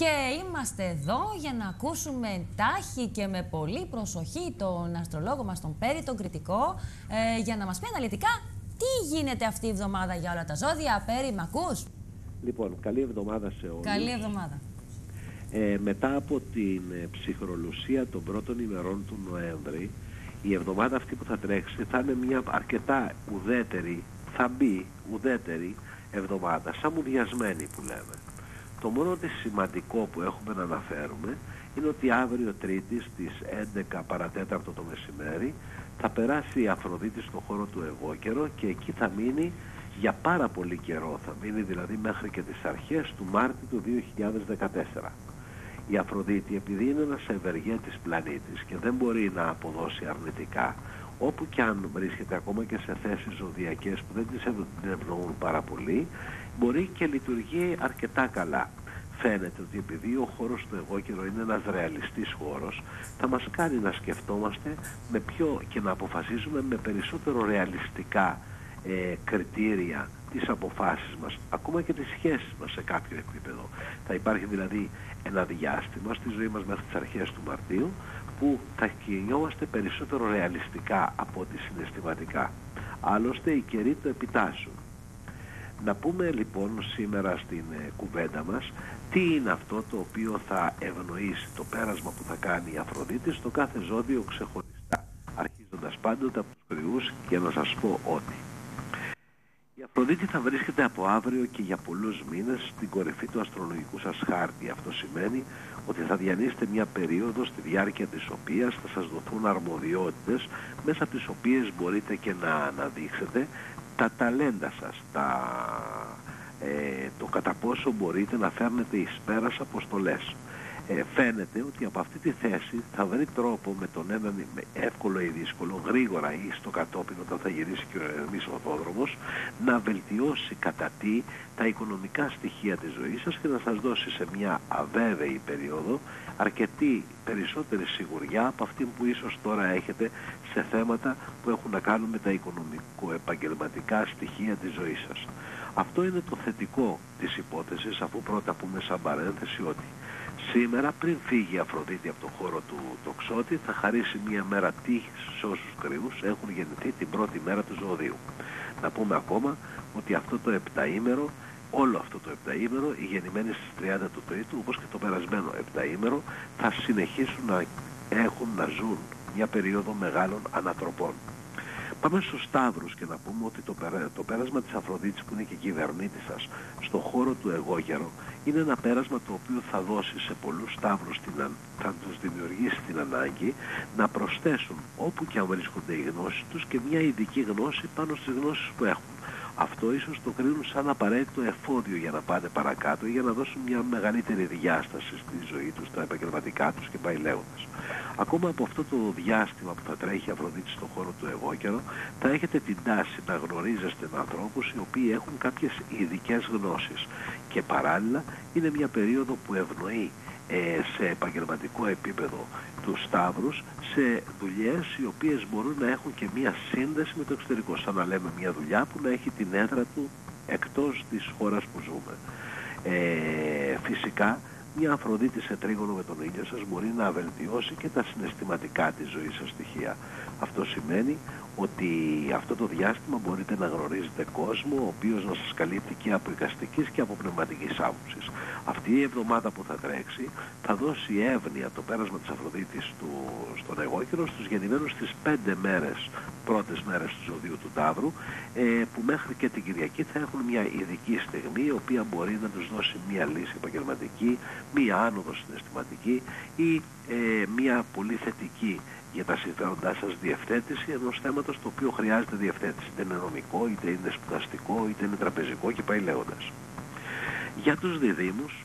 Και είμαστε εδώ για να ακούσουμε εντάχει και με πολύ προσοχή τον αστρολόγο μας, τον Πέρι, τον κριτικό, ε, για να μας πει αναλυτικά τι γίνεται αυτή η εβδομάδα για όλα τα ζώδια. Πέρι, μ' ακούς; Λοιπόν, καλή εβδομάδα σε όλους. Καλή εβδομάδα. Ε, μετά από την ε, ψυχρολουσία των πρώτων ημερών του Νοέμβρη, η εβδομάδα αυτή που θα τρέξει θα είναι μια αρκετά ουδέτερη, θα μπει ουδέτερη εβδομάδα, σαν μουδιασμένη που λέμε. Το μόνο τη σημαντικό που έχουμε να αναφέρουμε είναι ότι αύριο Τρίτη στις 11 παρατέταρτο το μεσημέρι θα περάσει η Αφροδίτη στον χώρο του εγώ και εκεί θα μείνει για πάρα πολύ καιρό. Θα μείνει δηλαδή μέχρι και τις αρχές του Μάρτη του 2014. Η Αφροδίτη επειδή είναι ένας ευεργέτης πλανήτης και δεν μπορεί να αποδώσει αρνητικά όπου και αν βρίσκεται ακόμα και σε θέσεις ζωδιακές που δεν τις ευνοούν πάρα πολύ μπορεί και λειτουργεί αρκετά καλά. Φαίνεται ότι επειδή ο χώρος του εγώ καιρό είναι ένας ρεαλιστής χώρος θα μας κάνει να σκεφτόμαστε με πιο και να αποφασίζουμε με περισσότερο ρεαλιστικά ε, κριτήρια τις αποφάσεις μας, ακόμα και τις σχέσεις μας σε κάποιο επίπεδο. Θα υπάρχει δηλαδή ένα διάστημα στη ζωή μας μέχρι τις αρχές του Μαρτίου που θα κινιόμαστε περισσότερο ρεαλιστικά από ότι συναισθηματικά. Άλλωστε οι καιροί το επιτάσσουν. Να πούμε λοιπόν σήμερα στην ε, κουβέντα μας τι είναι αυτό το οποίο θα ευνοήσει το πέρασμα που θα κάνει η Αφροδίτη στο κάθε ζώδιο ξεχωριστά. Αρχίζοντας πάντοτε από τους κρυούς και να σας πω ότι η Αφροδίτη θα βρίσκεται από αύριο και για πολλούς μήνες στην κορυφή του αστρολογικού σας χάρτη. Αυτό σημαίνει ότι θα διανύσετε μια περίοδο στη διάρκεια της οποίας θα σας δοθούν αρμοδιότητες μέσα από τις οποίες μπορείτε και να αναδείξετε τα ταλέντα σας, τα, ε, το κατά πόσο μπορείτε να φέρνετε εις πέρας αποστολές ε, φαίνεται ότι από αυτή τη θέση θα βρει τρόπο με τον έναν εύκολο ή δύσκολο, γρήγορα ή στο κατόπιν όταν θα γυρίσει και ο Ερμής Οδόδρομος, να βελτιώσει κατά τι τα οικονομικά στοιχεία της ζωής σας και να σας δώσει σε μια αβέβαιη περίοδο αρκετή περισσότερη σιγουριά από αυτή που ίσως τώρα έχετε σε θέματα που έχουν να κάνουν με τα οικονομικο-επαγγελματικά στοιχεία της ζωής σας. Αυτό είναι το θετικό της υπόθεσης αφού πρώτα πούμε σαν παρένθεση ότι Σήμερα πριν φύγει η Αφροδίτη από τον χώρο του τοξότη θα χαρίσει μία μέρα τύχη σε όσους κρυούς έχουν γεννηθεί την πρώτη μέρα του ζωοδίου. Να πούμε ακόμα ότι αυτό το επταήμερο, όλο αυτό το επταήμερο, οι γεννημένοι στις 30 του Τρίτου, όπως και το περασμένο επταήμερο, θα συνεχίσουν να έχουν να ζουν μια περίοδο μεγάλων ανατροπών. Πάμε στους Σταύρους και να πούμε ότι το, το πέρασμα της Αφροδίτης που είναι και κυβερνήτη σας στον χώρο του εγώγερο είναι ένα πέρασμα το οποίο θα δώσει σε πολλούς Σταύρους την, θα τους δημιουργήσει την ανάγκη να προσθέσουν όπου και αν βρίσκονται οι γνώσεις τους και μια ειδική γνώση πάνω στις γνώσεις που έχουν. Αυτό ίσως το κρίνουν σαν απαραίτητο εφόδιο για να πάνε παρακάτω ή για να δώσουν μια μεγαλύτερη διάσταση στη ζωή τους, στα επαγγελματικά τους και πάει λέγοντας. Ακόμα από αυτό το διάστημα που θα τρέχει η Αφροδίτη στον χώρο του εγώ καιρό, θα έχετε την τάση να γνωρίζεστε με ανθρώπους οι οποίοι έχουν κάποιες ειδικές γνώσεις. Και παράλληλα είναι μια περίοδο που ευνοεί ε, σε επαγγελματικό επίπεδο τους Σταύρους σε δουλειές οι οποίες μπορούν να έχουν και μία σύνδεση με το εξωτερικό σαν να λέμε μια δουλειά που να έχει την έδρα του εκτός της χώρας που ζούμε ε, φυσικά μια Αφροδίτη σε τρίγωνο με τον ήλιο σας μπορεί να βελτιώσει και τα συναισθηματικά της ζωής σας στοιχεία. Αυτό σημαίνει ότι αυτό το διάστημα μπορείτε να γνωρίζετε κόσμο ο οποίος να σας καλύπτει και από οικαστικής και από πνευματικής άποψης. Αυτή η εβδομάδα που θα τρέξει θα δώσει εύνοια το πέρασμα της Αφροδίτης του, στον εγώκερο στους γεννημένους στις πέντε μέρες, πρώτες μέρες του ζωδίου του Ταύρου ε, που μέχρι και την Κυριακή θα έχουν μια ειδική στιγμή η οποία μπορεί να τους δώσει μια λύση επαγγελματική, μια άνοδο συναισθηματική ή ε, μια πολύ θετική για τα συμφέροντά σας διευθέτηση ενός θέματος το οποίο χρειάζεται διευθέτηση. Είτε είναι νομικό, είτε είναι σπουδαστικό, είτε είναι τραπεζικό και πάει λέγοντας. Για τους διδήμους,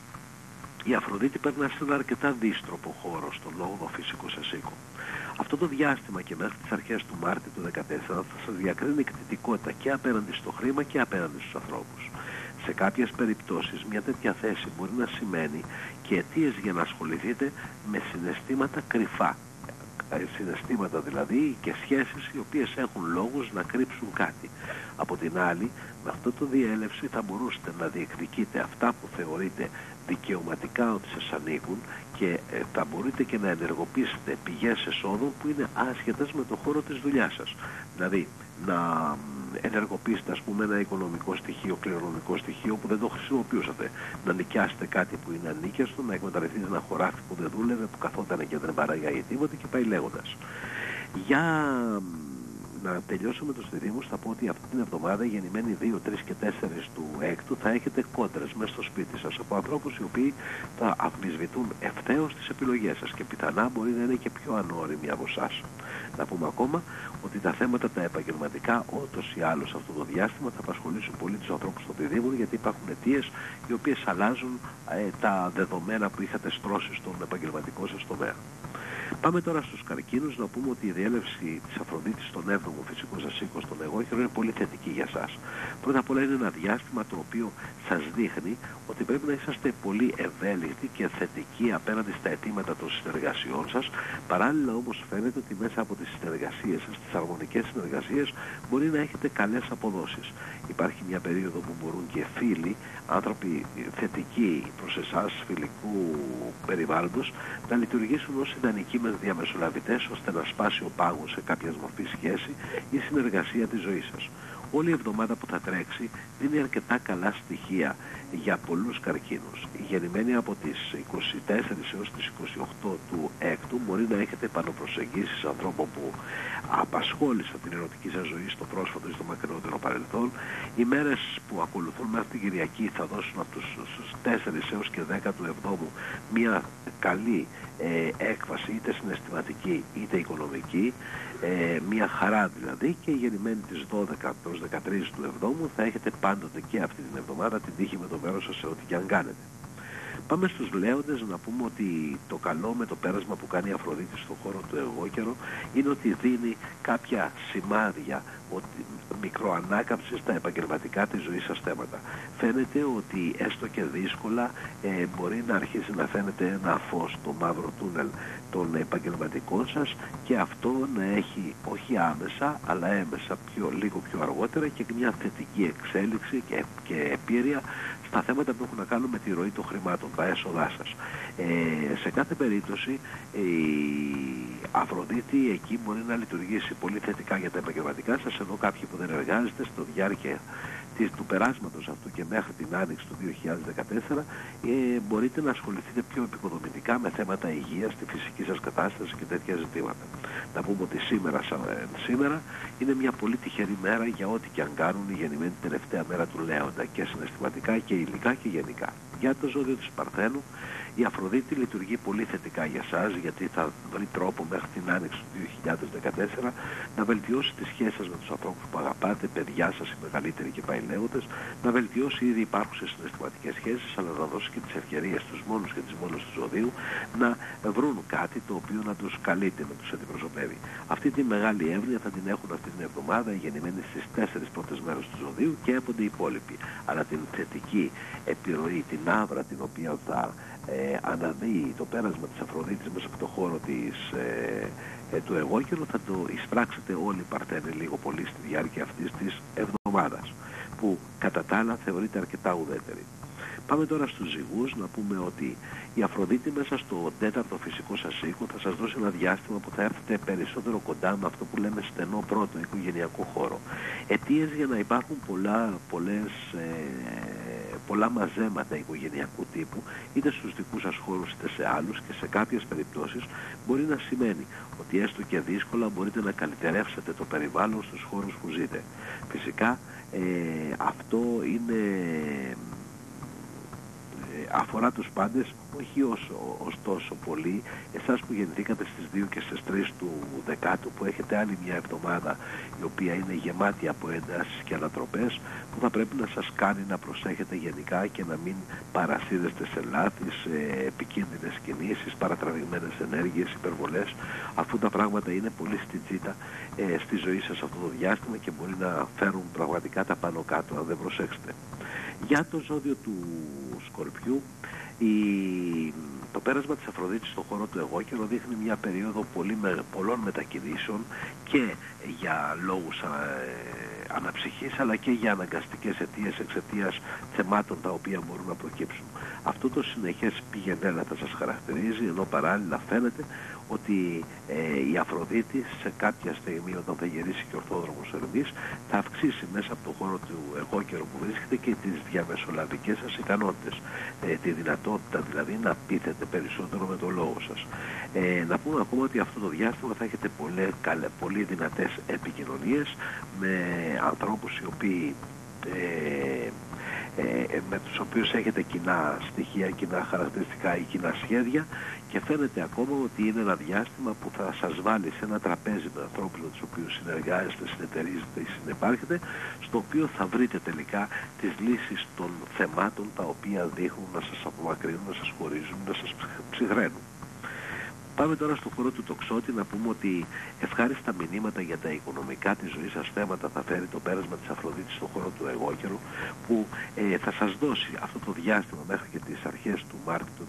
η Αφροδίτη περνά σε ένα αρκετά δίστροπο χώρο στον λόγο φυσικό σας οίκο. Αυτό το διάστημα και μέχρι τις αρχές του Μάρτη του 2014 θα σας διακρίνει κτητικότητα και απέναντι στο χρήμα και απέναντι στους ανθρώπους. Σε κάποιες περιπτώσεις μια τέτοια θέση μπορεί να σημαίνει και αιτίες για να ασχοληθείτε με συναισθήματα κρυφά συναισθήματα δηλαδή και σχέσεις οι οποίες έχουν λόγους να κρύψουν κάτι. Από την άλλη, με αυτό το διέλευση θα μπορούσατε να διεκδικείτε αυτά που θεωρείτε δικαιωματικά ότι σας ανήκουν και ε, θα μπορείτε και να ενεργοποιήσετε πηγές εσόδων που είναι άσχετες με το χώρο της δουλειάς σας. Δηλαδή να ενεργοποιήσετε ας πούμε ένα οικονομικό στοιχείο, κληρονομικό στοιχείο που δεν το χρησιμοποιούσατε. Να νοικιάσετε κάτι που είναι ανίκιαστο, να εκμεταλλευτείτε ένα χωράφι που δεν δούλευε, που καθόταν και δεν παράγαγε τίποτα και πάει λέγοντας. Για να τελειώσω με τους διδήμους θα πω ότι αυτή την εβδομάδα γεννημένοι 2, 3 και 4 του έκτου θα έχετε κόντρες μέσα στο σπίτι σας από ανθρώπους οι οποίοι θα αμφισβητούν ευθέως τις επιλογές σας και πιθανά μπορεί να είναι και πιο ανώριμοι από εσάς. Να πούμε ακόμα ότι τα θέματα τα επαγγελματικά ούτως ή άλλως αυτό το διάστημα θα απασχολήσουν πολύ τους ανθρώπους των διδήμων γιατί υπάρχουν αιτίες οι οποίες αλλάζουν ε, τα δεδομένα που είχατε στρώσει στον επαγγελματικό σας τομέα. Πάμε τώρα στους καρκίνους να πούμε ότι η διέλευση της Αφροδίτης στον 7ο φυσικό σας οίκο στον εγώχειρο είναι πολύ θετική για σας. Πρώτα απ' όλα είναι ένα διάστημα το οποίο σας δείχνει ότι πρέπει να είσαστε πολύ ευέλικτοι και θετικοί απέναντι στα αιτήματα των συνεργασιών σας. Παράλληλα όμως φαίνεται ότι μέσα από τις συνεργασίες σας, τις αρμονικές συνεργασίες, μπορεί να έχετε καλές αποδόσεις. Υπάρχει μια περίοδο που μπορούν και φίλοι, άνθρωποι θετικοί προς εσάς, φιλικού περιβάλλοντος, να λειτουργήσουν ως ιδανικοί με διαμεσολαβητές ώστε να σπάσει ο πάγος σε κάποια μορφή σχέση ή συνεργασία της ζωής σας. Όλη η εβδομάδα που θα τρέξει δίνει αρκετά καλά στοιχεία για πολλούς καρκίνους. Γεννημένοι από τις 24 έως τις 28 του έκτου μπορεί να έχετε επανοπροσεγγίσεις ανθρώπων που απασχόλησαν την ερωτική σας ζωή στο πρόσφατο ή στο μακρινότερο παρελθόν. Οι μέρες που ακολουθούν μέχρι την Κυριακή θα δώσουν από τους 4 έως και 10 του εβδόμου μια καλή ε, έκβαση είτε συναισθηματική είτε οικονομική, ε, μια χαρά δηλαδή και γεννημένη τις 12 προς 13 του εβδόμου θα έχετε πάντοτε και αυτή την εβδομάδα την τύχη με το μέρος σας σε ό,τι και αν κάνετε. Πάμε στους λέοντες να πούμε ότι το καλό με το πέρασμα που κάνει η Αφροδίτη στον χώρο του εγώ καιρό είναι ότι δίνει κάποια σημάδια ότι μικροανάκαμψης στα επαγγελματικά της ζωής σας θέματα. Φαίνεται ότι έστω και δύσκολα ε, μπορεί να αρχίσει να φαίνεται ένα φως στο μαύρο τούνελ των επαγγελματικών σας και αυτό να έχει όχι άμεσα αλλά έμεσα πιο, λίγο πιο αργότερα και μια θετική εξέλιξη και, και επίρρεια στα θέματα που έχουν να κάνουν με τη ροή των χρημάτων, τα έσοδά σας. Ε, σε κάθε περίπτωση η Αφροδίτη εκεί μπορεί να λειτουργήσει πολύ θετικά για τα επαγγελματικά σας, ενώ κάποιοι που δεν εργάζεστε στο διάρκεια της, του περάσματος αυτού και μέχρι την άνοιξη του 2014 ε, μπορείτε να ασχοληθείτε πιο επικοδομητικά με θέματα υγείας, τη φυσική σας κατάσταση και τέτοια ζητήματα. Να πούμε ότι σήμερα, ε, σήμερα είναι μια πολύ τυχερή μέρα για ό,τι και αν κάνουν οι γεννημένοι τελευταία μέρα του Λέοντα και συναισθηματικά και υλικά και γενικά. Για το ζώδιο της Παρθένου η Αφροδίτη λειτουργεί πολύ θετικά για σας γιατί θα βρει τρόπο μέχρι την άνοιξη του 2014 να βελτιώσει τις σχέσεις σας με τους ανθρώπους που αγαπάτε, παιδιά σας, οι μεγαλύτεροι και παϊλαίοντες, να βελτιώσει ήδη υπάρχουσες συναισθηματικές σχέσεις αλλά να δώσει και τις ευκαιρίες στους μόνους και τις μόνους του ζωδίου να βρουν κάτι το οποίο να τους καλείται, να τους αντιπροσωπεύει. Αυτή τη μεγάλη έμβρια θα την έχουν αυτή την εβδομάδα γεννημένοι στις τέσσερις πρώτες μέρες του ζωδίου και έπονται οι υπόλοιποι. Αλλά την θετική επιρροή, την άβρα την οποία θα ε, αναδύει το πέρασμα της Αφροδίτης μέσα από το χώρο της, ε, ε, του εγώκερου θα το εισπράξετε όλοι οι Παρθένοι λίγο πολύ στη διάρκεια αυτής της εβδομάδας που κατά τα άλλα θεωρείται αρκετά ουδέτερη. Πάμε τώρα στους ζυγούς να πούμε ότι η Αφροδίτη μέσα στο τέταρτο φυσικό σας οίκο θα σας δώσει ένα διάστημα που θα έρθετε περισσότερο κοντά με αυτό που λέμε στενό πρώτο οικογενειακό χώρο. Αιτίες για να υπάρχουν πολλά, πολλές ε, πολλά μαζέματα οικογενειακού τύπου, είτε στους δικούς σας χώρους είτε σε άλλους και σε κάποιες περιπτώσεις μπορεί να σημαίνει ότι έστω και δύσκολα μπορείτε να καλυτερεύσετε το περιβάλλον στους χώρους που ζείτε. Φυσικά ε, αυτό είναι ε, αφορά τους πάντες όχι όσο, τόσο πολύ εσάς που γεννηθήκατε στις 2 και στις 3 του δεκάτου που έχετε άλλη μια εβδομάδα η οποία είναι γεμάτη από έντασεις και ανατροπές που θα πρέπει να σας κάνει να προσέχετε γενικά και να μην παρασύρεστε σε λάθης, σε επικίνδυνες κινήσεις, παρατραβηγμένες ενέργειες, υπερβολές αφού τα πράγματα είναι πολύ στη τσίτα ε, στη ζωή σας αυτό το διάστημα και μπορεί να φέρουν πραγματικά τα πάνω κάτω αν δεν προσέξετε. Για το ζώδιο του Σκορπιού η, το πέρασμα της Αφροδίτης στον χώρο του εγώ καιρο δείχνει μια περίοδο πολύ με, πολλών μετακινήσεων και για λόγους ε, αναψυχής αλλά και για αναγκαστικές αιτίες εξαιτίας θεμάτων τα οποία μπορούν να προκύψουν. Αυτό το συνεχές πηγενέλα θα σας χαρακτηρίζει, ενώ παράλληλα φαίνεται ότι ε, η Αφροδίτη σε κάποια στιγμή όταν θα γυρίσει και ο ορθόδρομος Ερμής θα αυξήσει μέσα από το χώρο του εγώ καιρό που βρίσκεται και τις διαμεσολαβικές σας ικανότητες. Ε, τη δυνατότητα δηλαδή να πείθετε περισσότερο με το λόγο σας. Ε, να πούμε ακόμα ότι αυτό το διάστημα θα έχετε πολύ, καλέ, πολύ δυνατές επικοινωνίες με ανθρώπους οι οποίοι ε, ε, με τους οποίους έχετε κοινά στοιχεία, κοινά χαρακτηριστικά ή κοινά σχέδια και φαίνεται ακόμα ότι είναι ένα διάστημα που θα σας βάλει σε ένα τραπέζι με ανθρώπους με τους οποίους συνεργάζεστε, συνεταιρίζετε ή συνεπάρχετε, στο οποίο θα βρείτε τελικά τις λύσεις των θεμάτων τα οποία δείχνουν να σας απομακρύνουν, να σας χωρίζουν, να σας ψυχραίνουν. Πάμε τώρα στο χώρο του τοξότη να πούμε ότι ευχάριστα μηνύματα για τα οικονομικά της ζωής σας θέματα θα φέρει το πέρασμα της Αφροδίτης στον χώρο του εγώκερου που ε, θα σας δώσει αυτό το διάστημα μέχρι και τις αρχές του Μάρτιου του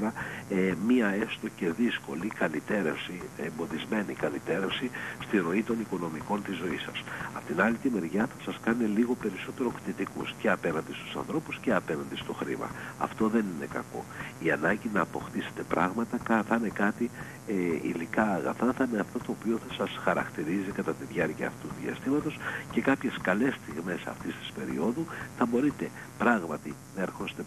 2014 ε, μία έστω και δύσκολη καλυτέρευση, εμποδισμένη καλυτέρευση στη ροή των οικονομικών της ζωής σας. Απ' την άλλη τη μεριά θα σας κάνει λίγο περισσότερο κτητικούς και απέναντι στους ανθρώπους και απέναντι στο χρήμα. Αυτό δεν είναι κακό. Η ανάγκη να αποκτήσετε πράγματα θα είναι κάτι coffee ε, υλικά αγαθά θα είναι αυτό το οποίο θα σας χαρακτηρίζει κατά τη διάρκεια αυτού του διαστήματος και κάποιες καλές στιγμές αυτής της περίοδου θα μπορείτε πράγματι να ερχόστε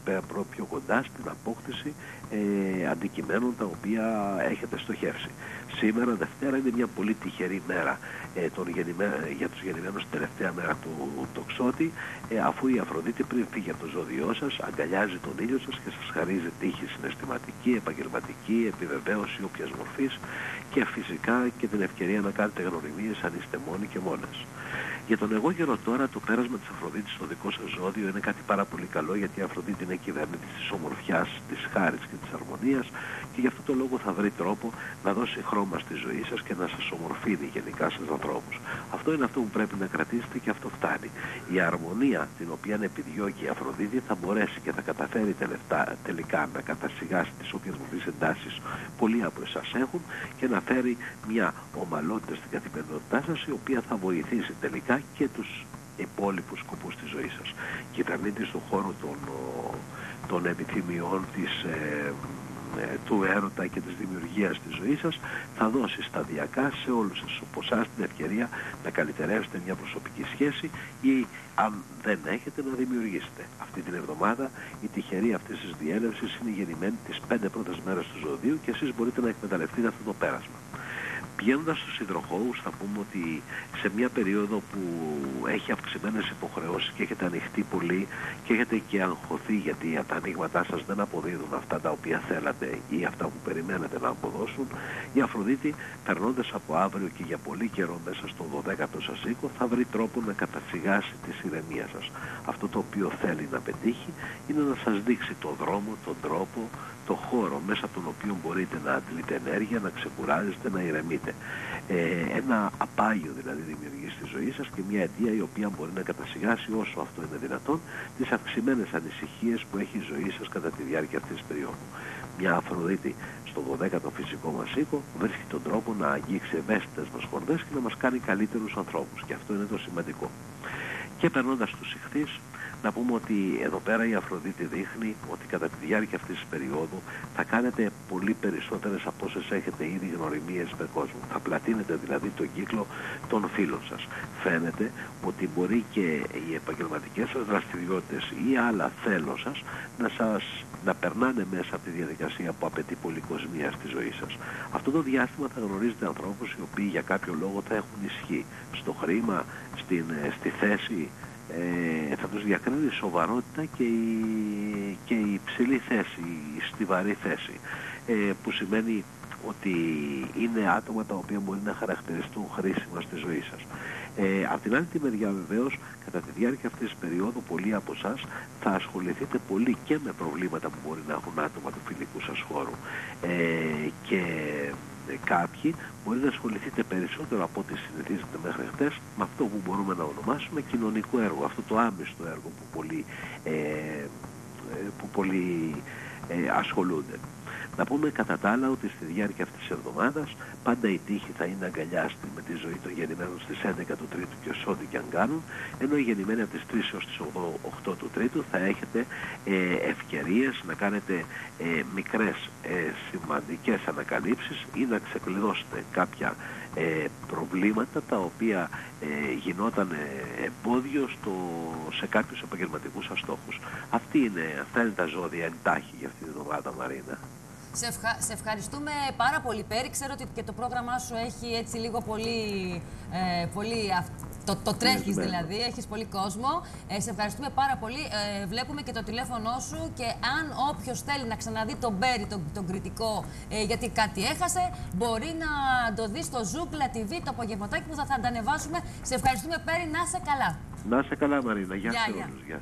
πιο κοντά στην απόκτηση ε, αντικειμένων τα οποία έχετε στοχεύσει. Σήμερα, Δευτέρα, είναι μια πολύ τυχερή μέρα ε, τον για τους γεννημένους τελευταία μέρα του τοξότη, ε, αφού η Αφροδίτη πριν φύγει από το ζώδιό σας, αγκαλιάζει τον ήλιο σας και σας χαρίζει τύχη συναισθηματική, επαγγελματική, επιβεβαίωση όποιας μορφής και φυσικά και την ευκαιρία να κάνετε γνωριμίες αν είστε μόνοι και μόνες. Για τον εγώ καιρό τώρα το πέρασμα της Αφροδίτης στο δικό σας ζώδιο είναι κάτι πάρα πολύ καλό γιατί η Αφροδίτη είναι κυβέρνητη της ομορφιάς, της χάρης και της αρμονίας και γι' αυτό το λόγο θα βρει τρόπο να δώσει χρώμα στη ζωή σας και να σας ομορφύνει γενικά στους ανθρώπους. Αυτό είναι αυτό που πρέπει να κρατήσετε και αυτό φτάνει. Η αρμονία την οποία επιδιώκει η Αφροδίτη θα μπορέσει και θα καταφέρει τελεφτά, τελικά να κατασυγάσει τις όποιες μορφές εντάσεις πολλοί από εσάς έχουν και να φέρει μια ομαλότητα στην καθημερινότητά σας η οποία θα βοηθήσει τελικά και τους υπόλοιπους σκοπούς της ζωής σας. Κυβερνήτη στον χώρο των, των επιθυμιών της ε, ε, του έρωτα και της δημιουργίας της ζωής σας θα δώσει σταδιακά σε όλους σας από εσάς την ευκαιρία να καλυτερεύσετε μια προσωπική σχέση ή αν δεν έχετε να δημιουργήσετε. Αυτή την εβδομάδα η τυχερή αυτής της διέλευσης είναι γεννημένη τις πέντε πρώτες μέρες του ζωδίου και εσείς μπορείτε να εκμεταλλευτείτε αυτό το πέρασμα. Πηγαίνοντας στους υδροχώους θα πούμε ότι σε μια περίοδο που έχει αυξημένες υποχρεώσεις και έχετε ανοιχτεί πολύ και έχετε και αγχωθεί γιατί τα ανοίγματά σας δεν αποδίδουν αυτά τα οποία θέλατε ή αυτά που περιμένετε να αποδώσουν, η Αφροδίτη περνώντας από αύριο και για πολύ καιρό μέσα στο 12ο σας οίκο θα βρει τρόπο να κατασυγάσει τη ηρεμία σας. Αυτό το οποίο θέλει να πετύχει είναι να σας δείξει το δρόμο, τον τρόπο, το χώρο μέσα από τον οποίο μπορείτε να αντλείτε ενέργεια, να ξεκουράζεστε, να ηρεμείτε. Ε, ένα απάγιο δηλαδή δημιουργεί στη ζωή σας και μια αιτία η οποία μπορεί να κατασυγάσει όσο αυτό είναι δυνατόν τις αυξημένες ανησυχίες που έχει η ζωή σας κατά τη διάρκεια αυτής της περίοδου. Μια Αφροδίτη στο 12ο φυσικό μας οίκο βρίσκει τον τρόπο να αγγίξει ευαίσθητες μας χορδές και να μας κάνει καλύτερους ανθρώπους και αυτό είναι το σημαντικό. Και περνώντας τους ηχθείς, να πούμε ότι εδώ πέρα η Αφροδίτη δείχνει ότι κατά τη διάρκεια αυτής της περίοδου θα κάνετε πολύ περισσότερες από όσες έχετε ήδη γνωριμίες με κόσμο. Θα πλατείνετε δηλαδή τον κύκλο των φίλων σας. Φαίνεται ότι μπορεί και οι επαγγελματικές σας δραστηριότητες ή άλλα θέλω σας να σας να περνάνε μέσα από τη διαδικασία που απαιτεί πολυκοσμία στη ζωή σας. Αυτό το διάστημα θα γνωρίζετε ανθρώπους οι οποίοι για κάποιο λόγο θα έχουν ισχύ στο χρήμα, στην, ε, στη θέση, ε, θα τους διακρίνει η σοβαρότητα και η, και η υψηλή θέση, η στιβαρή θέση, ε, που σημαίνει ότι είναι άτομα τα οποία μπορεί να χαρακτηριστούν χρήσιμα στη ζωή σας. Ε, απ' την άλλη τη μεριά βεβαίως, κατά τη διάρκεια αυτής της περίοδου, πολλοί από εσάς θα ασχοληθείτε πολύ και με προβλήματα που μπορεί να έχουν άτομα του φιλικού σας χώρου. Ε, και ε, κάποιοι μπορεί να ασχοληθείτε περισσότερο από ό,τι συνηθίζετε μέχρι χτες με αυτό που μπορούμε να ονομάσουμε κοινωνικό έργο, αυτό το άμεστο έργο που πολλοί, ε, ε που πολλοί ε, ασχολούνται. Να πούμε κατά τα άλλα ότι στη διάρκεια αυτής της εβδομάδας πάντα η τύχη θα είναι αγκαλιάστη με τη ζωή των γεννημένων στις 11 του Τρίτου και σε ό,τι και αν κάνουν, ενώ οι γεννημένοι από τις 3 έως τις 8, 8 του Τρίτου θα έχετε ε, ευκαιρίες να κάνετε ε, μικρές ε, σημαντικές ανακαλύψεις ή να ξεκλειδώσετε κάποια ε, προβλήματα τα οποία ε, γινόταν ε, εμπόδιο στο, σε κάποιους επαγγελματικούς αστόχους. Αυτή είναι, αυτά είναι τα ζώδια εντάχει για αυτή την εβδομάδα Μαρίνα. Σε, ευχα... σε ευχαριστούμε πάρα πολύ, Πέρι. Ξέρω ότι και το πρόγραμμά σου έχει έτσι λίγο πολύ, ε, πολύ το, το τρέχεις δηλαδή, έχεις πολύ κόσμο. Ε, σε ευχαριστούμε πάρα πολύ. Ε, βλέπουμε και το τηλέφωνό σου και αν όποιος θέλει να ξαναδεί τον Μπέρι, τον, τον κριτικό, ε, γιατί κάτι έχασε, μπορεί να το δει στο Ζούκλα TV το απογευματάκι που θα, θα τα ανεβάσουμε. Σε ευχαριστούμε, Πέρι, να είσαι καλά. Να είσαι καλά, Μαρίνα. Γεια, γεια. Γεια.